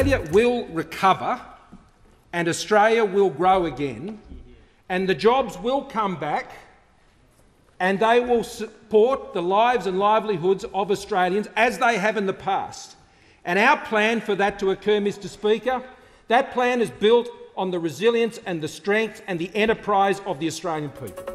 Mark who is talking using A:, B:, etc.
A: Australia will recover and Australia will grow again and the jobs will come back and they will support the lives and livelihoods of Australians as they have in the past. And our plan for that to occur, Mr Speaker, that plan is built on the resilience and the strength and the enterprise of the Australian people.